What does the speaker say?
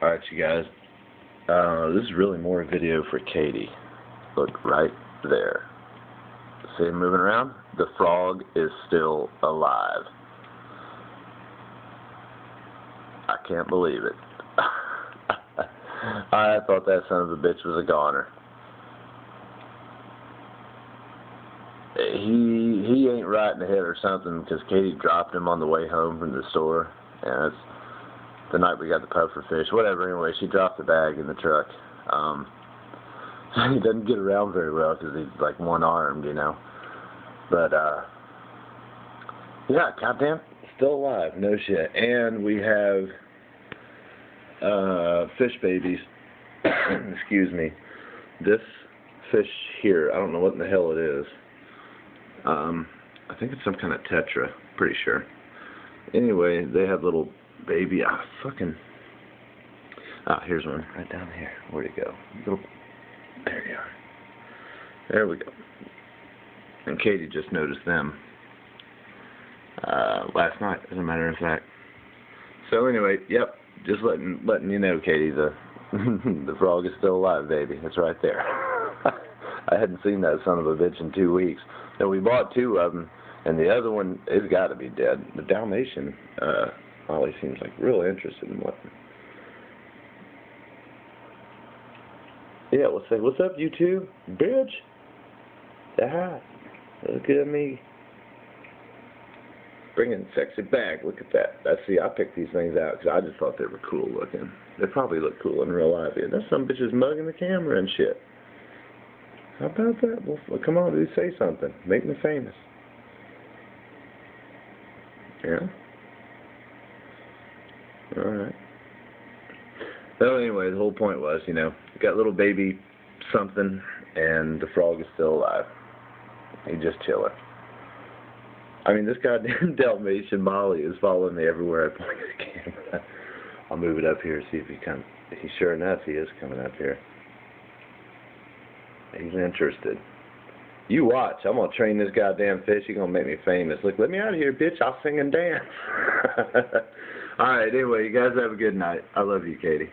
Alright, you guys. Uh, this is really more a video for Katie. Look right there. See him moving around? The frog is still alive. I can't believe it. I thought that son of a bitch was a goner. He he ain't right in the head or something because Katie dropped him on the way home from the store, and the night we got the puffer fish, whatever. Anyway, she dropped the bag in the truck. Um, he doesn't get around very well because he's like one armed, you know. But uh, yeah, goddamn, still alive, no shit. And we have uh, fish babies. Excuse me. This fish here, I don't know what in the hell it is. Um, I think it's some kind of tetra, pretty sure. Anyway, they have little baby. Ah, fucking. Ah, here's one right down here. Where'd it go? Little. There you are. There we go. And Katie just noticed them uh, last night, as a matter of fact. So anyway, yep, just letting letting you know, Katie, the the frog is still alive, baby. It's right there. I hadn't seen that son of a bitch in two weeks. And we bought two of them, and the other one has got to be dead. The Dalmatian, uh, Ollie seems like real interested in what. Yeah, we'll say, what's up, you two? Bitch? Hi. Look at me. Bringing sexy back. Look at that. I see, I picked these things out because I just thought they were cool looking. They probably look cool in real life. Yeah, that's some bitches mugging the camera and shit. How about that? Well, come on, dude, say something. Make me famous. Yeah? Alright. So anyway, the whole point was, you know, you got little baby something, and the frog is still alive. He's just chilling. I mean, this goddamn Dalmatian Molly is following me everywhere I point the camera. I'll move it up here, see if he comes. He sure enough, he is coming up here. He's interested. You watch. I'm gonna train this goddamn fish. He's gonna make me famous. Look, let me out of here, bitch. I'll sing and dance. All right. Anyway, you guys have a good night. I love you, Katie.